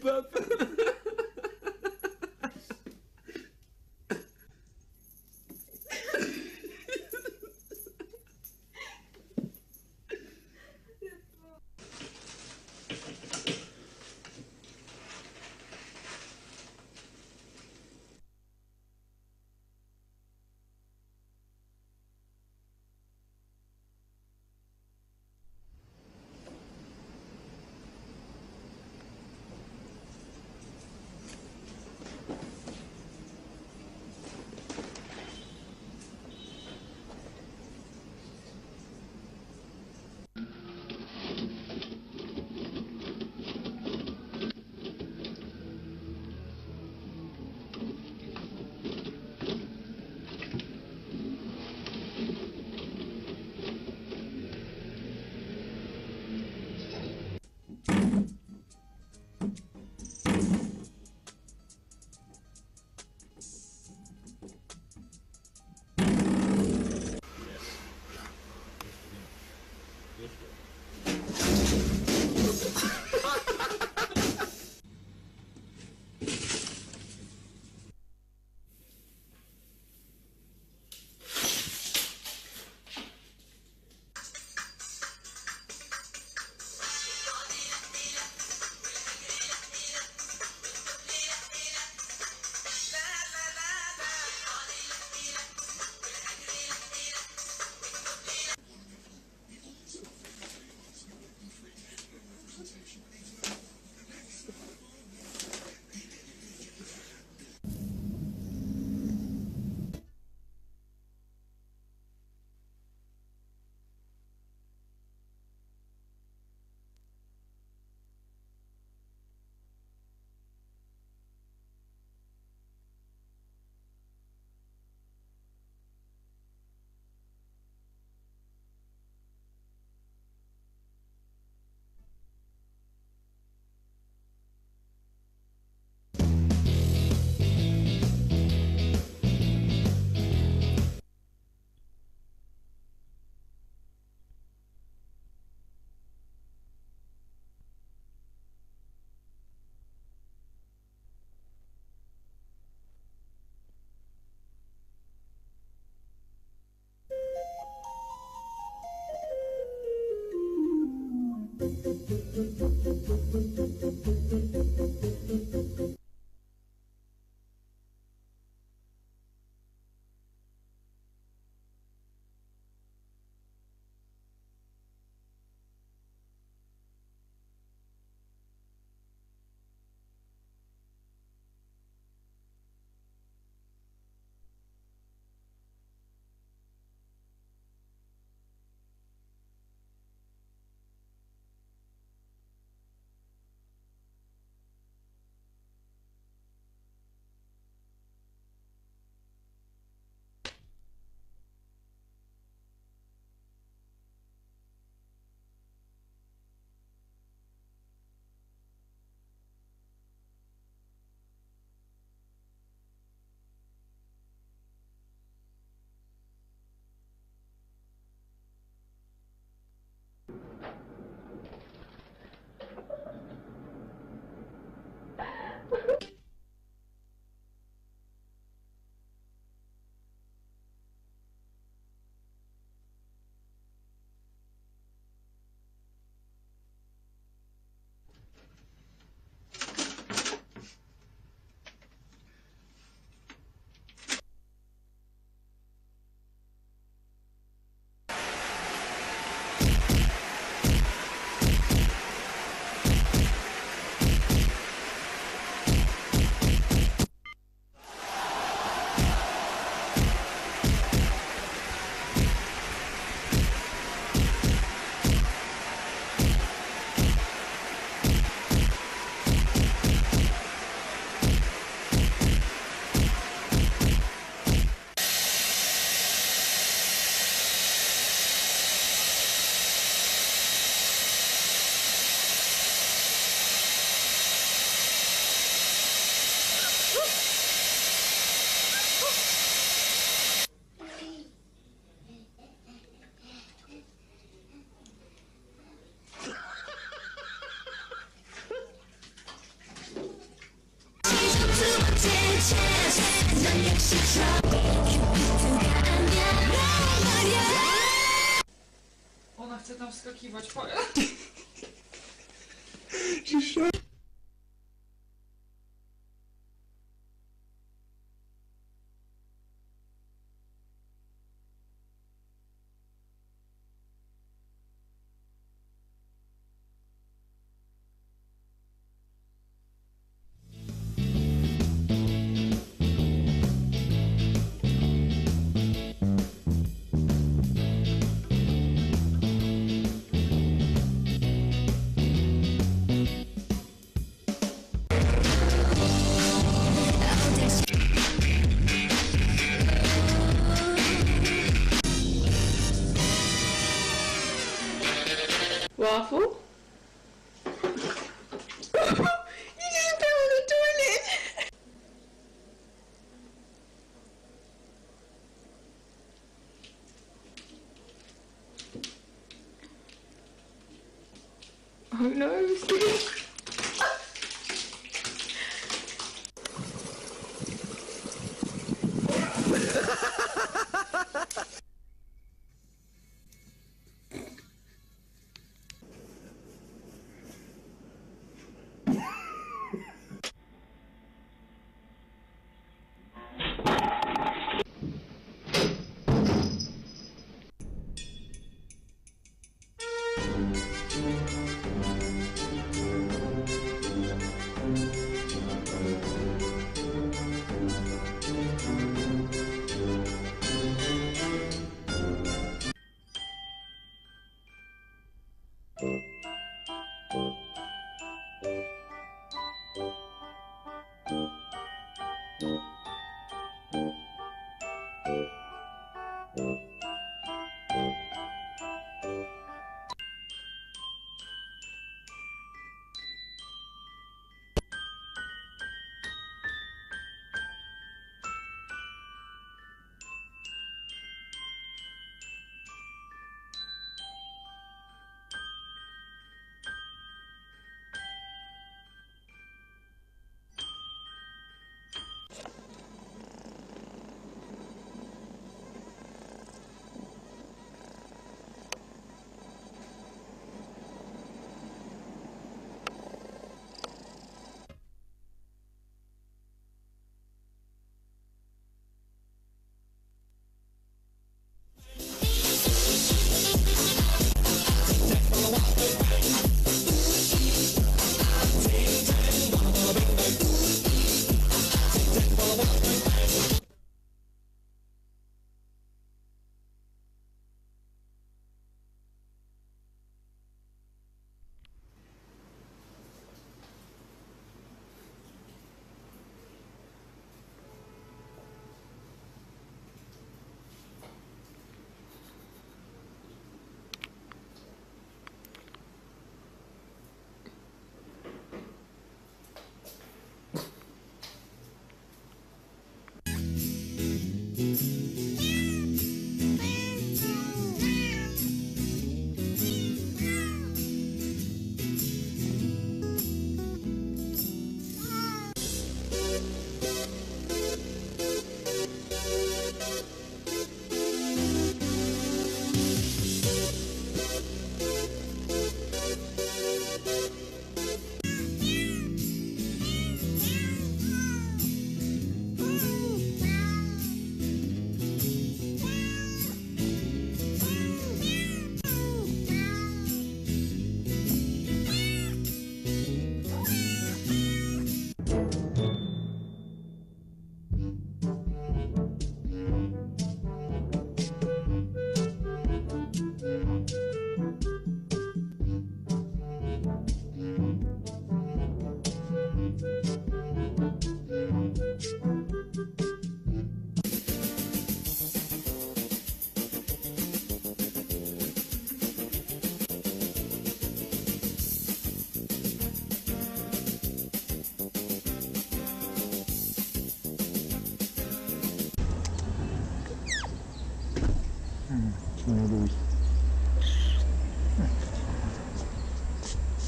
keep up. Ona chce tam wskakiwać, chodź. Waffle? you just. Oh no, Steve. Maybe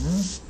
Hmm?